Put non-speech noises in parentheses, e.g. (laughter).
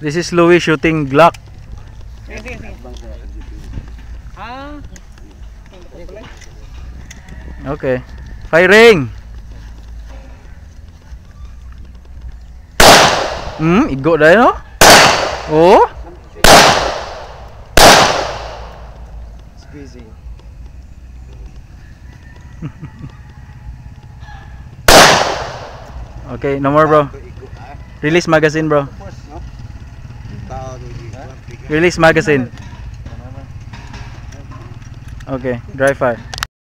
This is Louis shooting Glock. Okay. Firing. Hmm, igo dah no? Oh. Squeezing. (laughs) Okay, no more bro. Release magazine bro. Release magazine. Okay, dry fire.